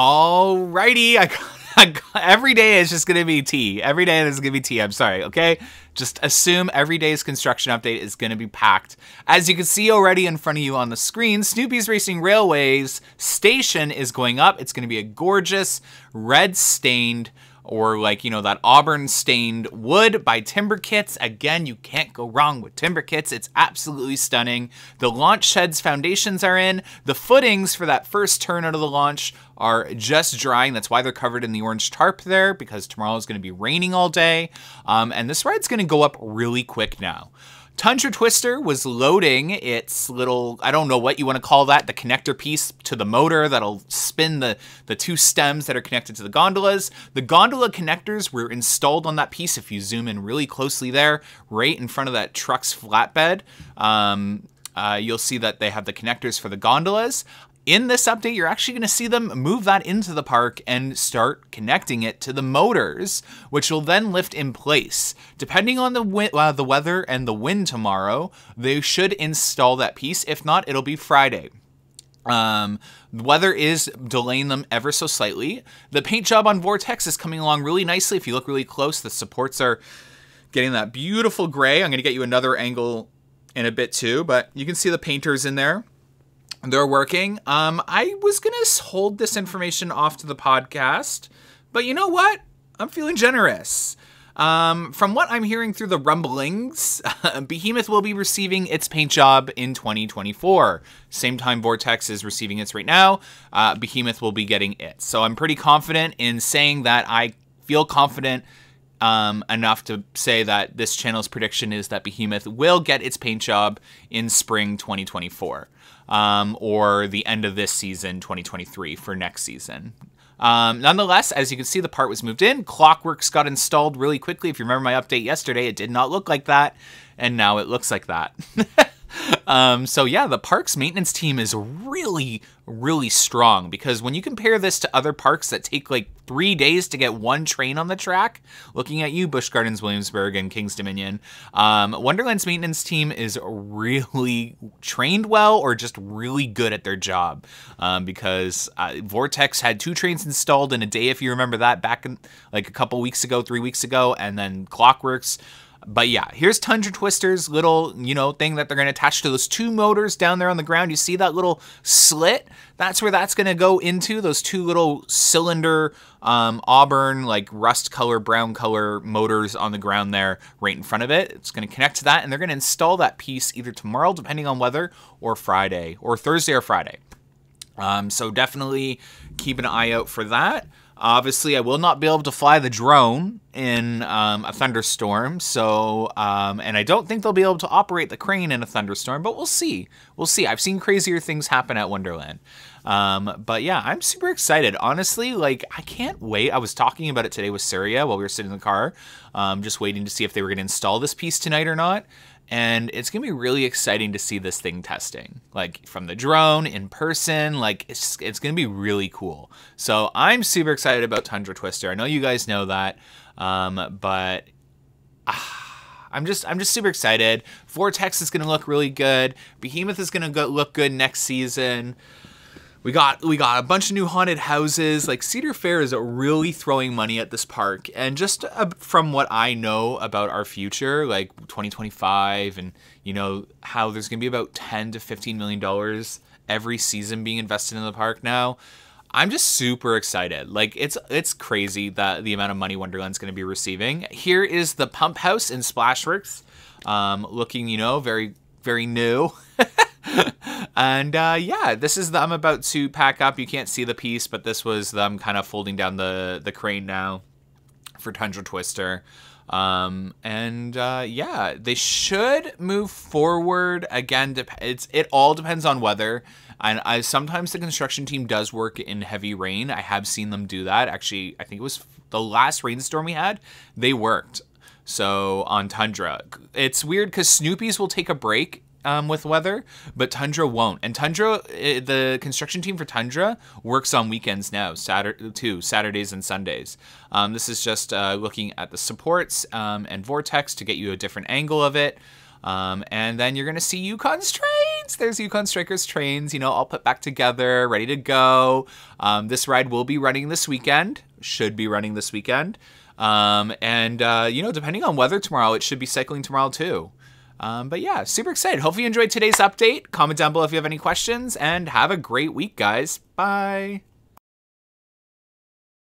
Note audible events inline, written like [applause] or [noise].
Alrighty, I [laughs] I every day is just gonna be tea. Every day is gonna be tea. I'm sorry, okay? Just assume every day's construction update is gonna be packed. As you can see already in front of you on the screen, Snoopy's Racing Railways station is going up. It's gonna be a gorgeous red stained or like, you know, that auburn stained wood by Timber Kits. Again, you can't go wrong with Timber Kits. It's absolutely stunning. The launch shed's foundations are in. The footings for that first turn out of the launch are just drying. That's why they're covered in the orange tarp there because tomorrow is going to be raining all day. Um, and this ride's going to go up really quick now. Tundra Twister was loading its little, I don't know what you want to call that, the connector piece to the motor that'll spin the, the two stems that are connected to the gondolas. The gondola connectors were installed on that piece. If you zoom in really closely there, right in front of that truck's flatbed, um, uh, you'll see that they have the connectors for the gondolas in this update, you're actually going to see them move that into the park and start connecting it to the motors, which will then lift in place. Depending on the uh, the weather and the wind tomorrow, they should install that piece. If not, it'll be Friday. Um, weather is delaying them ever so slightly. The paint job on Vortex is coming along really nicely. If you look really close, the supports are getting that beautiful gray. I'm going to get you another angle in a bit too, but you can see the painters in there they're working. Um, I was gonna hold this information off to the podcast, but you know what? I'm feeling generous. Um, from what I'm hearing through the rumblings, [laughs] Behemoth will be receiving its paint job in 2024. Same time Vortex is receiving its right now, uh, Behemoth will be getting it. So I'm pretty confident in saying that I feel confident um, enough to say that this channel's prediction is that Behemoth will get its paint job in spring 2024 um, or the end of this season, 2023, for next season. Um, nonetheless, as you can see, the part was moved in. Clockworks got installed really quickly. If you remember my update yesterday, it did not look like that, and now it looks like that. [laughs] um, so yeah, the parks maintenance team is really, really strong because when you compare this to other parks that take like three days to get one train on the track, looking at you, Busch Gardens, Williamsburg, and Kings Dominion, um, Wonderland's maintenance team is really trained well or just really good at their job um, because uh, Vortex had two trains installed in a day, if you remember that, back in like a couple weeks ago, three weeks ago, and then Clockworks but yeah, here's Tundra Twister's little, you know, thing that they're going to attach to those two motors down there on the ground. You see that little slit? That's where that's going to go into, those two little cylinder um, auburn, like rust color, brown color motors on the ground there right in front of it. It's going to connect to that, and they're going to install that piece either tomorrow, depending on weather, or Friday, or Thursday or Friday. Um, so definitely keep an eye out for that. Obviously, I will not be able to fly the drone in um, a thunderstorm, so um, and I don't think they'll be able to operate the crane in a thunderstorm, but we'll see. We'll see. I've seen crazier things happen at Wonderland. Um, but yeah, I'm super excited. Honestly, like I can't wait. I was talking about it today with Syria while we were sitting in the car, um, just waiting to see if they were going to install this piece tonight or not and it's gonna be really exciting to see this thing testing like from the drone in person like it's, it's gonna be really cool so i'm super excited about tundra twister i know you guys know that um, but ah, i'm just i'm just super excited vortex is gonna look really good behemoth is gonna go, look good next season we got we got a bunch of new haunted houses. Like Cedar Fair is really throwing money at this park, and just uh, from what I know about our future, like 2025, and you know how there's gonna be about 10 to 15 million dollars every season being invested in the park now. I'm just super excited. Like it's it's crazy that the amount of money Wonderland's going to be receiving. Here is the pump house in Splashworks, um, looking you know very very new. [laughs] and uh, yeah, this is the I'm about to pack up. You can't see the piece, but this was them kind of folding down the the crane now for Tundra Twister. Um, and uh, yeah, they should move forward again. It's it all depends on weather. And I sometimes the construction team does work in heavy rain. I have seen them do that. Actually, I think it was the last rainstorm we had. They worked. So on Tundra, it's weird because Snoopy's will take a break um, with weather, but Tundra won't. And Tundra, eh, the construction team for Tundra works on weekends now, Saturday too, Saturdays and Sundays. Um, this is just uh, looking at the supports um, and vortex to get you a different angle of it. Um, and then you're going to see Yukon's trains. There's Yukon Strikers trains, you know, all put back together, ready to go. Um, this ride will be running this weekend, should be running this weekend. Um, and, uh, you know, depending on weather tomorrow, it should be cycling tomorrow too. Um, but yeah, super excited. Hopefully you enjoyed today's update. Comment down below if you have any questions and have a great week, guys. Bye.